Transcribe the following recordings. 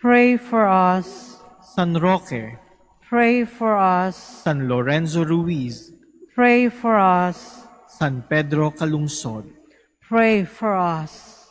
Pray for us. San Roque, Pray for us. San Lorenzo Ruiz, Pray for us. San Pedro Calungsod, Pray for us.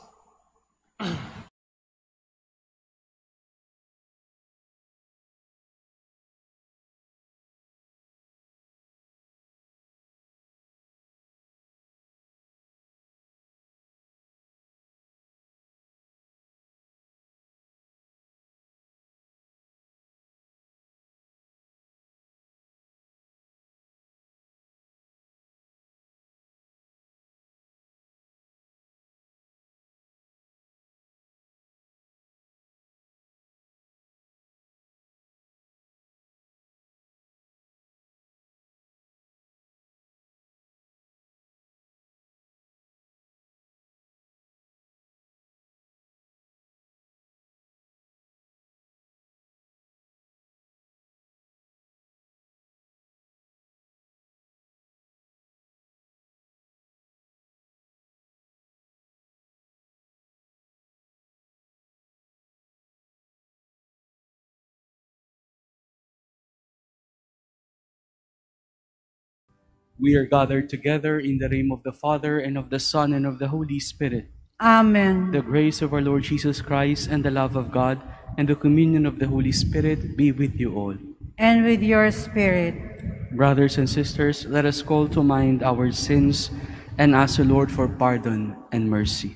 We are gathered together in the name of the Father, and of the Son, and of the Holy Spirit. Amen. The grace of our Lord Jesus Christ, and the love of God, and the communion of the Holy Spirit be with you all. And with your spirit. Brothers and sisters, let us call to mind our sins and ask the Lord for pardon and mercy.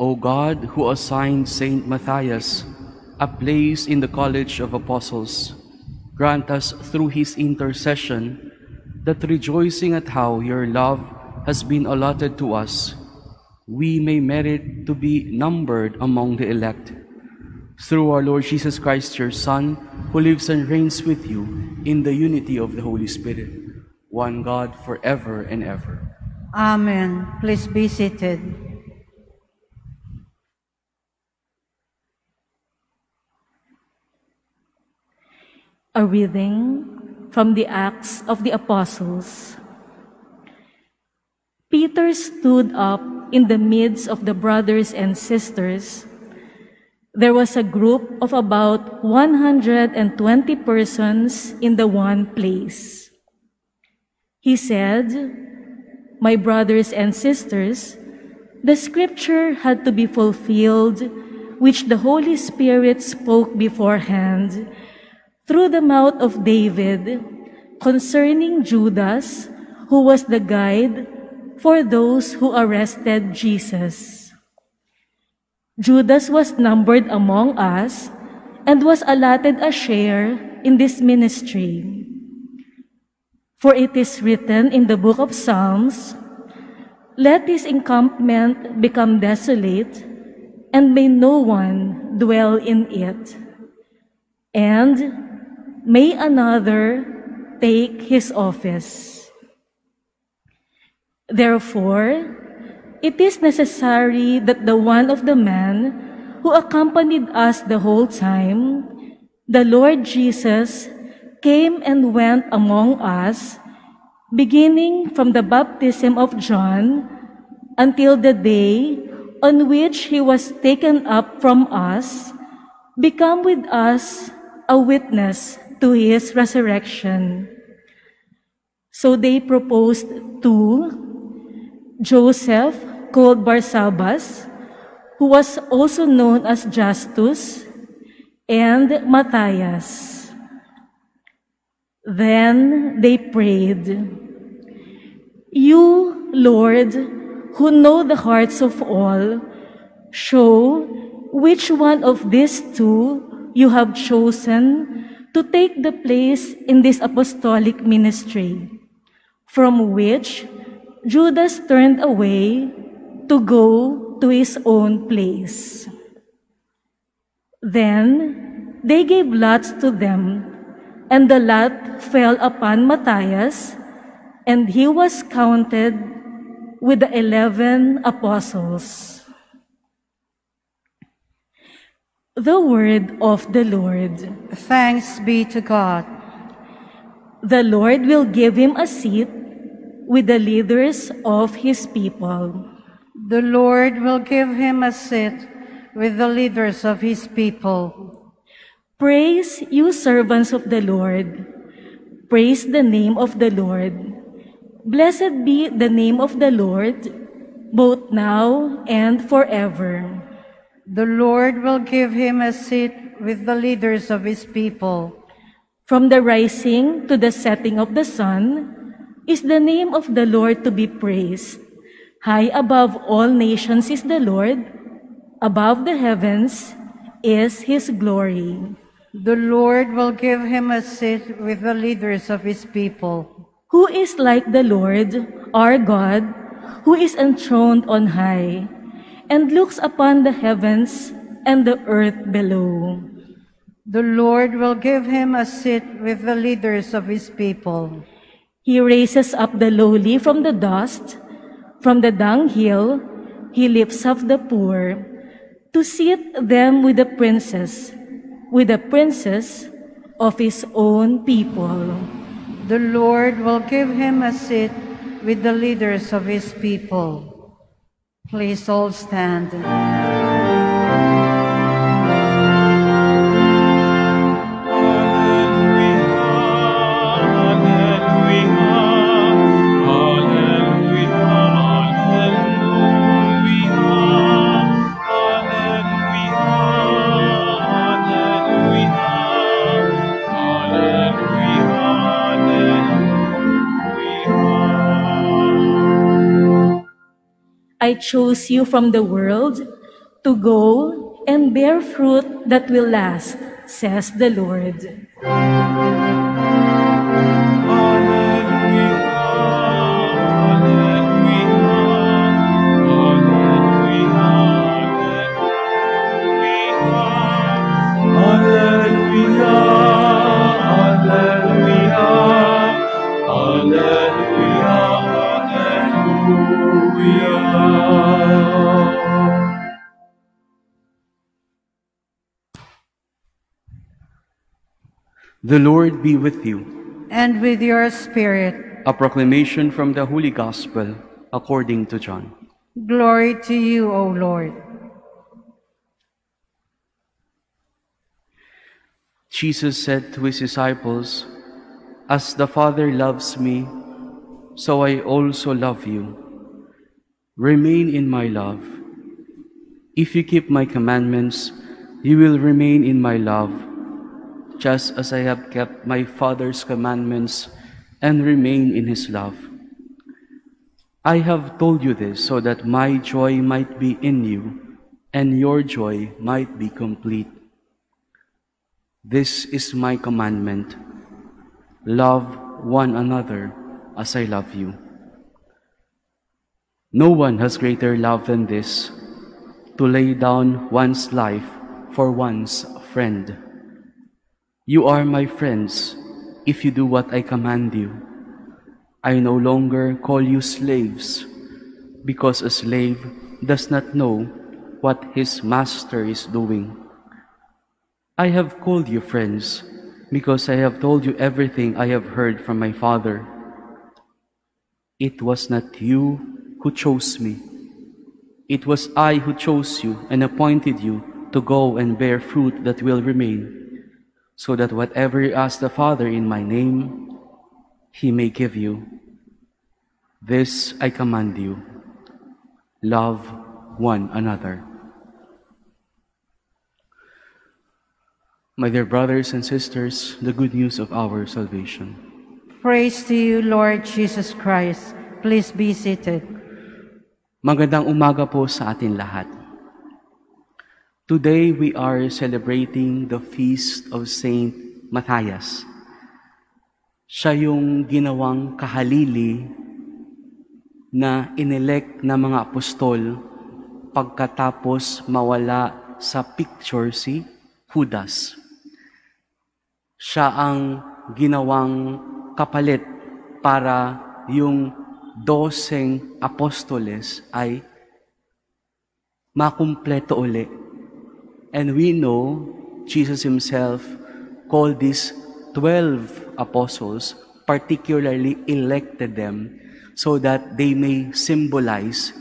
O God, who assigned Saint Matthias a place in the college of apostles, grant us through his intercession that rejoicing at how your love has been allotted to us, we may merit to be numbered among the elect. Through our Lord Jesus Christ, your Son, who lives and reigns with you in the unity of the Holy Spirit, one God forever and ever. Amen. Please be seated. A reading from the Acts of the Apostles. Peter stood up in the midst of the brothers and sisters. There was a group of about 120 persons in the one place. He said, My brothers and sisters, the scripture had to be fulfilled, which the Holy Spirit spoke beforehand through the mouth of David concerning Judas, who was the guide for those who arrested Jesus. Judas was numbered among us and was allotted a share in this ministry. For it is written in the book of Psalms, Let this encampment become desolate, and may no one dwell in it. And may another take his office. Therefore, it is necessary that the one of the men who accompanied us the whole time, the Lord Jesus, came and went among us, beginning from the baptism of John until the day on which he was taken up from us, become with us a witness to his resurrection. So they proposed to Joseph, called Barsabbas, who was also known as Justus, and Matthias. Then they prayed, You, Lord, who know the hearts of all, show which one of these two you have chosen to take the place in this apostolic ministry, from which Judas turned away to go to his own place. Then they gave lots to them, and the lot fell upon Matthias, and he was counted with the eleven apostles. The word of the Lord. Thanks be to God. The Lord will give him a seat with the leaders of his people. The Lord will give him a seat with the leaders of his people. Praise you, servants of the Lord. Praise the name of the Lord. Blessed be the name of the Lord, both now and forever. The Lord will give him a seat with the leaders of his people. From the rising to the setting of the sun is the name of the Lord to be praised. High above all nations is the Lord, above the heavens is his glory. The Lord will give him a seat with the leaders of his people. Who is like the Lord, our God, who is enthroned on high? And looks upon the heavens and the earth below. The Lord will give him a seat with the leaders of his people. He raises up the lowly from the dust, from the dunghill, he lifts up the poor, to seat them with the princes, with the princes of his own people. The Lord will give him a seat with the leaders of his people. Please all stand. I chose you from the world to go and bear fruit that will last, says the Lord. The Lord be with you. And with your spirit, A proclamation from the Holy Gospel according to John. glory to you, O Lord. Jesus said to his disciples, As the Father loves me, so I also love you. Remain in my love. If you keep my commandments, you will remain in my love, just as I have kept my Father's commandments and remain in his love. I have told you this so that my joy might be in you and your joy might be complete. This is my commandment. Love one another as I love you. No one has greater love than this, to lay down one's life for one's friend. You are my friends if you do what I command you. I no longer call you slaves, because a slave does not know what his master is doing. I have called you friends, because I have told you everything I have heard from my Father. It was not you who chose me. It was I who chose you and appointed you to go and bear fruit that will remain, so that whatever you ask the Father in my name, he may give you. This I command you love one another. My dear brothers and sisters, the good news of our salvation. Praise to you, Lord Jesus Christ. Please be seated. Magandang umaga po sa atin lahat. Today we are celebrating the feast of Saint Matthias. Siya yung ginawang kahalili na inelect na mga apostol pagkatapos mawala sa picture si Judas. Siya ang ginawang kapalit para yung doseng apostoles ay makumpleto uli. And we know Jesus Himself called these 12 apostles, particularly elected them so that they may symbolize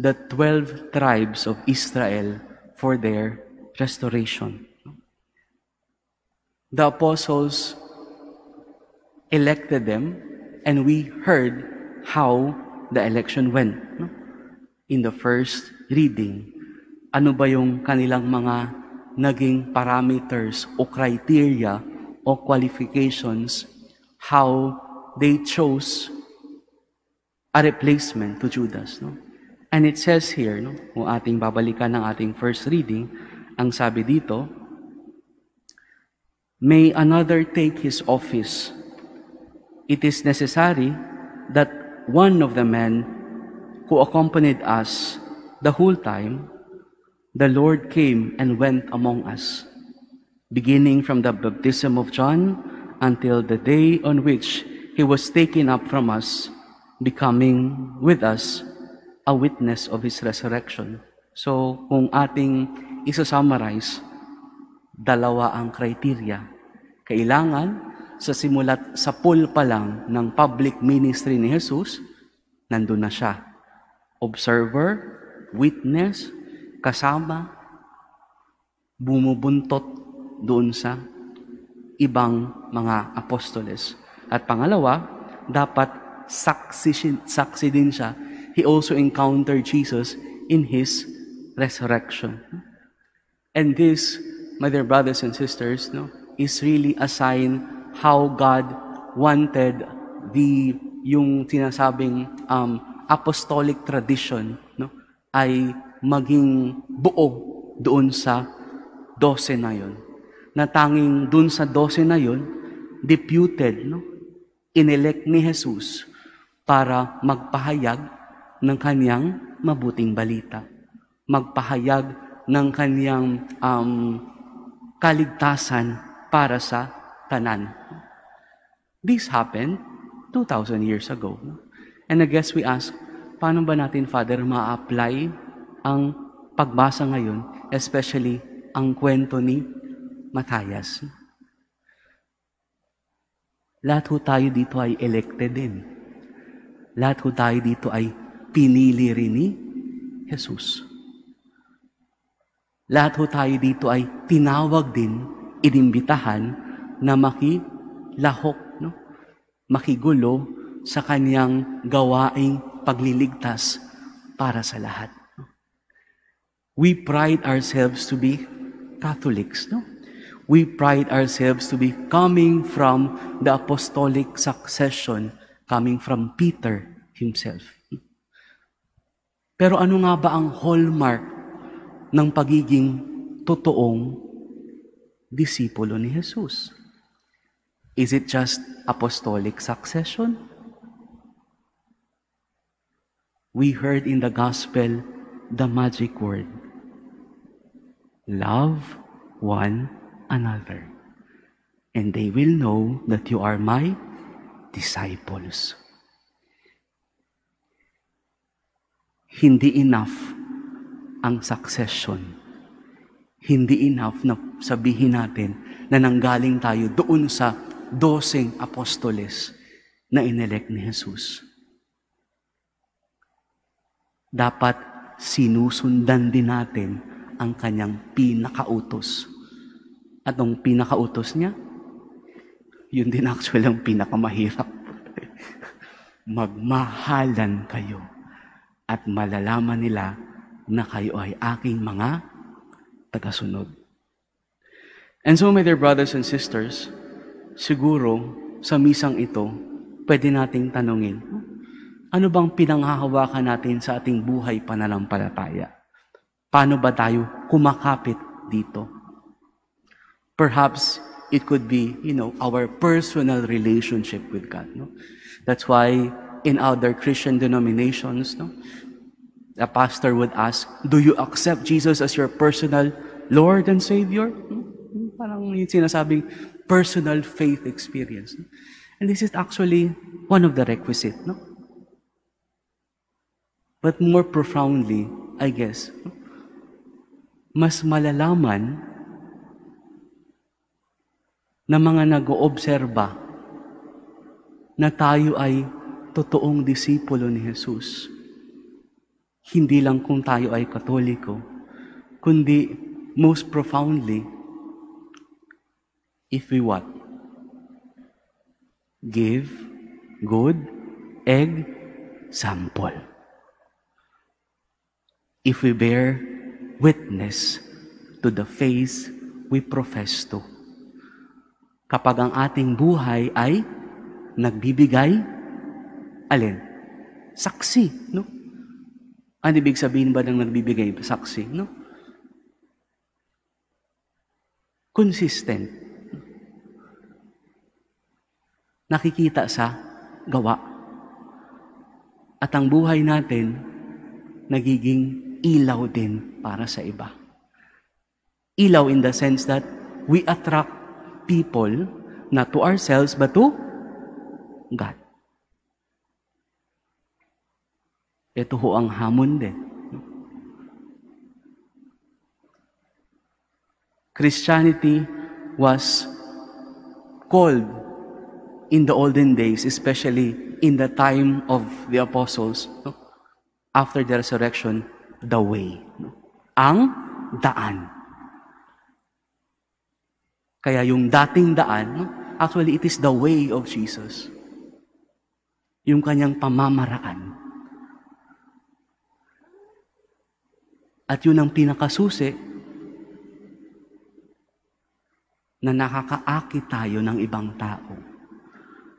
the 12 tribes of Israel for their restoration. The apostles elected them, and we heard how the election went. In the first reading, ano ba yung kanilang mga naging parameters o criteria o qualifications, how they chose a replacement to Judas. No? And it says here, no, kung ating babalikan ng ating first reading, ang sabi dito, May another take his office. It is necessary that one of the men who accompanied us the whole time, the Lord came and went among us, beginning from the baptism of John until the day on which he was taken up from us, becoming with us a witness of his resurrection. So, kung ating isa-summarize, dalawa ang criteria. Kailangan sa simulat sa pool pa lang ng public ministry ni Jesus, nandun na siya. Observer, witness, kasama, bumubuntot doon sa ibang mga apostoles. At pangalawa, dapat saksi, saksi din siya. He also encountered Jesus in His resurrection. And this, my dear brothers and sisters, no, is really a sign how God wanted the yung sinasabing um, apostolic tradition no ay maging buo doon sa 12 na yon. Na tanging doon sa 12 na yon deputed no inelect ni Jesus para magpahayag ng kaniyang mabuting balita. Magpahayag ng kaniyang um, kaligtasan para sa tanan. This happened 2,000 years ago. And I guess we ask, paano ba natin, Father, ma-apply ang pagbasa ngayon, especially ang kwento ni Matthias? Lahat ho tayo dito ay elected din. Lahat ho tayo dito ay pinili rin ni Jesus. Lahat ho tayo dito ay tinawag din, inimbitahan na makilahok, no? makigulo sa kanyang gawaing pagliligtas para sa lahat. We pride ourselves to be Catholics, no? We pride ourselves to be coming from the apostolic succession, coming from Peter himself. Pero ano nga ba ang hallmark ng pagiging totoong disipulo ni Jesus? Is it just apostolic succession? We heard in the gospel the magic word. Love one another, and they will know that you are my disciples. Hindi enough ang succession. Hindi enough na sabihin natin na nanggaling tayo doon sa doseng apostoles na inelect ni Jesus. Dapat sinusundan din natin ang kanyang pinakautos. At ang pinakautos niya, yun din actually ang pinakamahirap. Magmahalan kayo at malalaman nila na kayo ay aking mga tagasunod. And so, my dear brothers and sisters, siguro sa misang ito, pwede nating tanungin, ano bang pinanghahawakan natin sa ating buhay pananampalataya? Paano ba tayo kumakapit dito? Perhaps it could be, you know, our personal relationship with God. No? That's why in other Christian denominations, no, the pastor would ask, "Do you accept Jesus as your personal Lord and Savior?" Hmm? Parang yung sinasabing personal faith experience. No? And this is actually one of the requisite, no? But more profoundly, I guess, mas malalaman ng mga nag-oobserba na tayo ay totoong disipulo ni Jesus. Hindi lang kung tayo ay katoliko, kundi most profoundly, if we what? Give good example. If we bear witness to the faith we profess to. Kapag ang ating buhay ay nagbibigay, alin? Saksi, no? Ano ibig sabihin ba ng nagbibigay saksi, no? Consistent. Nakikita sa gawa. At ang buhay natin, nagiging ilaw din para sa iba. Ilaw in the sense that we attract people not to ourselves but to God. Ito ho ang hamon din. Christianity was called in the olden days, especially in the time of the apostles, after the resurrection, the way. Ang daan. Kaya yung dating daan, actually it is the way of Jesus. Yung kanyang pamamaraan. At yun ang pinakasusi na nakakaakit tayo ng ibang tao.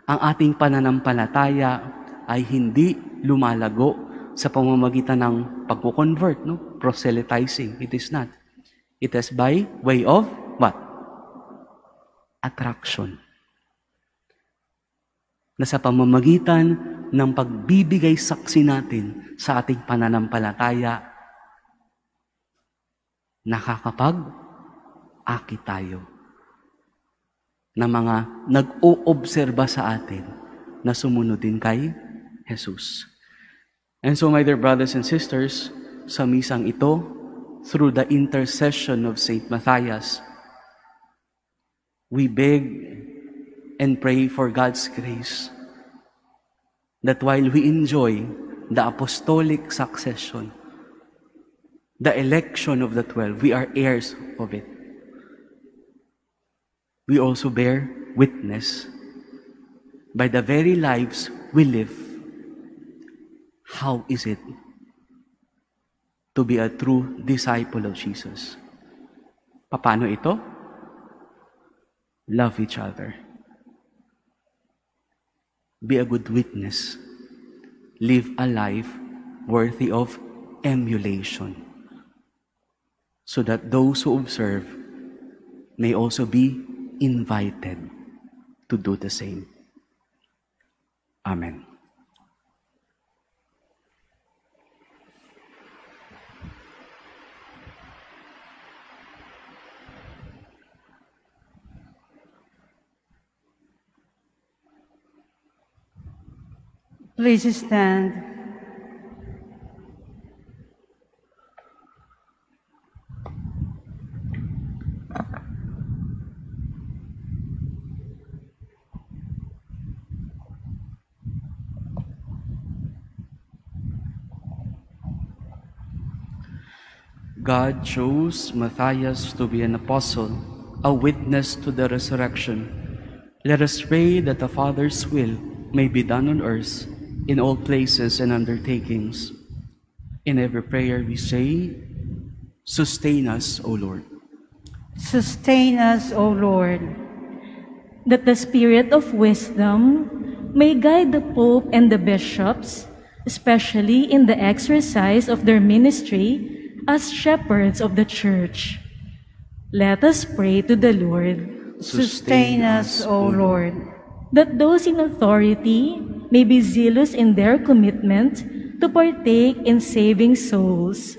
Ang ating pananampalataya ay hindi lumalago sa pamamagitan ng pagko-convert, no? proselytizing. It is not. It is by way of what? Attraction. Na sa pamamagitan ng pagbibigay saksi natin sa ating pananampalataya, nakakapag-akit tayo na mga nag-oobserba sa atin na sumunod din kay Jesus. And so, my dear brothers and sisters, sa misang ito, through the intercession of Saint Matthias, we beg and pray for God's grace that while we enjoy the apostolic succession, the election of the twelve, we are heirs of it. We also bear witness by the very lives we live. How is it to be a true disciple of Jesus? Paano ito? Love each other. Be a good witness. Live a life worthy of emulation. So that those who observe may also be invited to do the same. Amen. Please stand. God chose Matthias to be an apostle, a witness to the resurrection. Let us pray that the Father's will may be done on earth in all places and undertakings. In every prayer we say, Sustain us, O Lord. Sustain us, O Lord. that the spirit of wisdom may guide the Pope and the bishops, especially in the exercise of their ministry as shepherds of the Church. Let us pray to the Lord Sustain us, O Lord. that those in authority may be zealous in their commitment to partake in saving souls.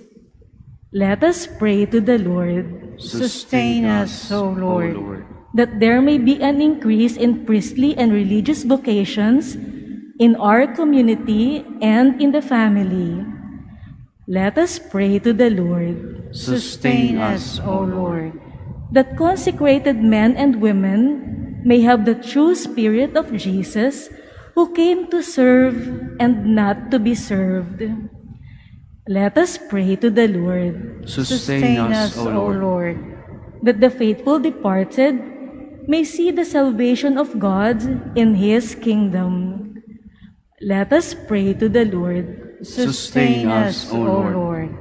Let us pray to the Lord Sustain us, O Lord. that there may be an increase in priestly and religious vocations in our community and in the family. Let us pray to the Lord Sustain us, O Lord. that consecrated men and women may have the true spirit of Jesus who came to serve and not to be served. Let us pray to the Lord Sustain us, O Lord. that the faithful departed may see the salvation of God in his kingdom. Let us pray to the Lord Sustain us, O Lord.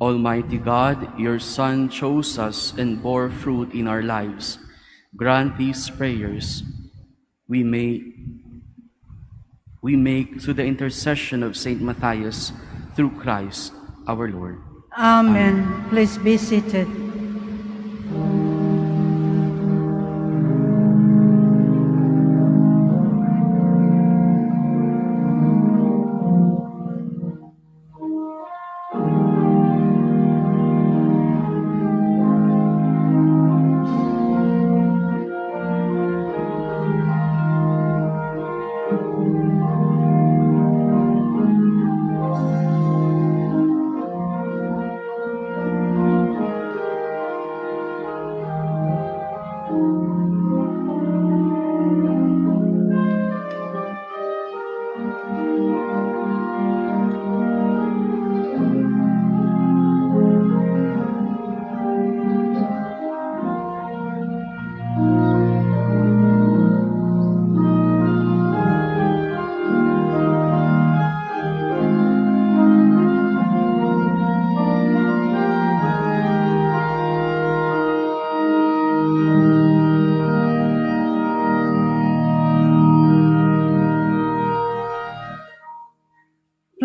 Almighty God, your Son chose us and bore fruit in our lives. Grant these prayers we may we make through the intercession of Saint Matthias through Christ our Lord. Amen. Please be seated.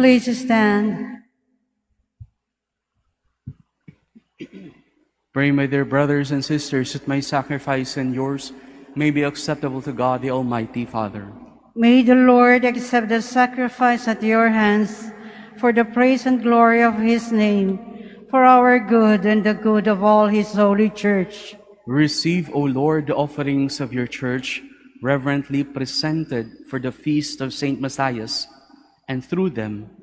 Please stand. Pray, my dear brothers and sisters, that my sacrifice and yours may be acceptable to God, the Almighty Father. May the Lord accept the sacrifice at your hands for the praise and glory of his name, for our good and the good of all his holy church. Receive, O Lord, the offerings of your church, reverently presented for the feast of Saint Matthias, and through them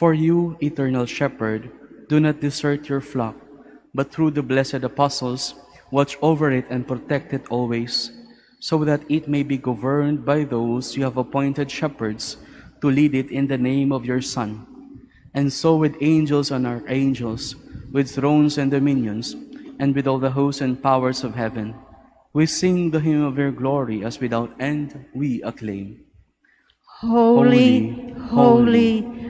For you, Eternal Shepherd, do not desert your flock, but through the blessed apostles, watch over it and protect it always, so that it may be governed by those you have appointed shepherds to lead it in the name of your Son. And so with angels and archangels, with thrones and dominions, and with all the hosts and powers of heaven, we sing the hymn of your glory as without end we acclaim. Holy, holy, holy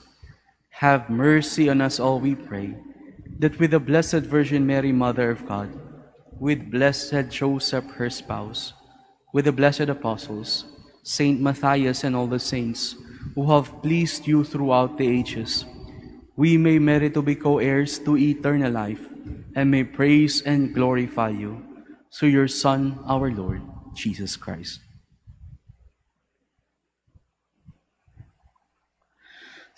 Have mercy on us all, we pray, that with the Blessed Virgin Mary, Mother of God, with blessed Joseph, her spouse, with the blessed apostles, Saint Matthias, and all the saints who have pleased you throughout the ages, we may merit to be co heirs to eternal life and may praise and glorify you through your Son, our Lord, Jesus Christ.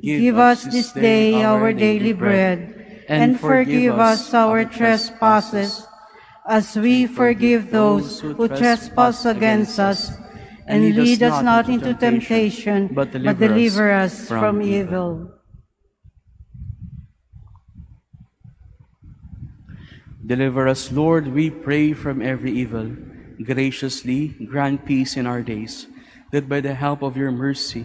Give us this day our daily bread, and forgive us our trespasses, as we forgive those who trespass against us. And lead us not into temptation, but deliver us from evil. Deliver us, Lord, we pray, from every evil. Graciously grant peace in our days, that by the help of your mercy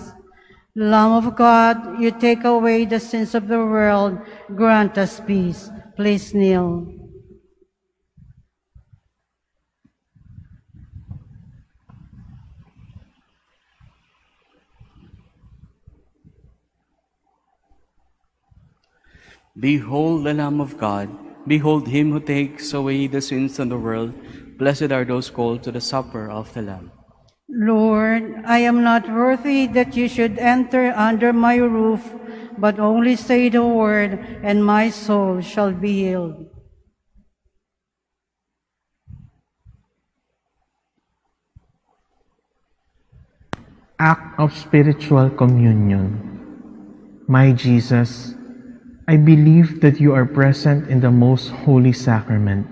Lamb of God, you take away the sins of the world, grant us peace. Please kneel. Behold the Lamb of God. Behold him who takes away the sins of the world. Blessed are those called to the supper of the Lamb. Lord, I am not worthy that you should enter under my roof, but only say the word, and my soul shall be healed. Act of Spiritual Communion My Jesus, I believe that you are present in the most holy sacrament.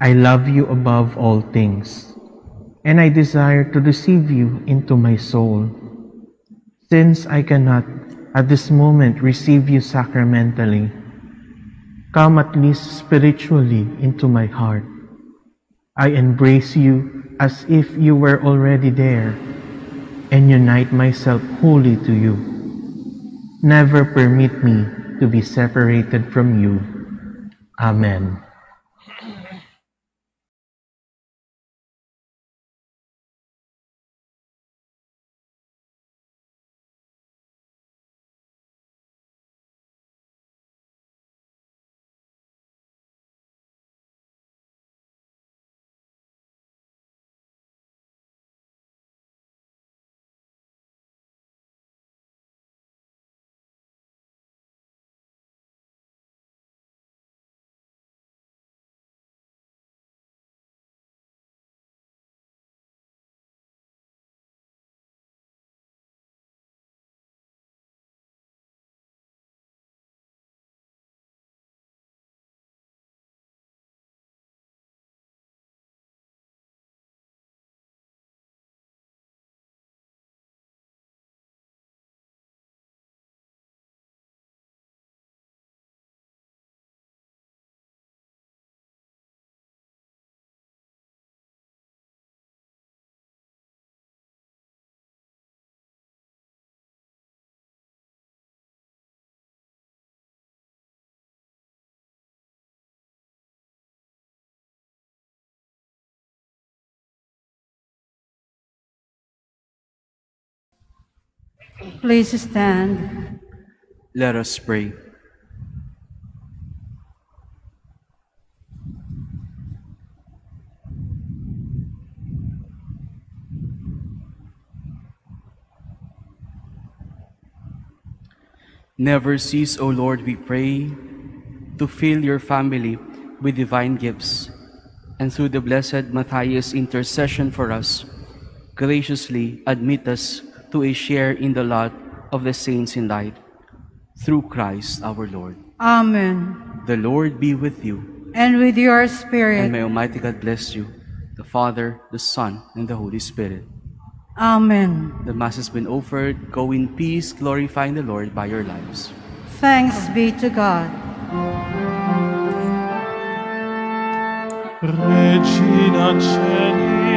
I love you above all things, and I desire to receive you into my soul. Since I cannot at this moment receive you sacramentally, come at least spiritually into my heart. I embrace you as if you were already there and unite myself wholly to you. Never permit me to be separated from you. Amen. Please stand. Let us pray. Never cease, O Lord, we pray, to fill your family with divine gifts, and through the blessed Matthias' intercession for us, graciously admit us to a share in the lot of the saints in light. Through Christ our Lord. Amen. The Lord be with you. And with your spirit. And may Almighty God bless you, the Father, the Son, and the Holy Spirit. Amen. The Mass has been offered. Go in peace, glorifying the Lord by your lives. Thanks be to God. Regina Caeli,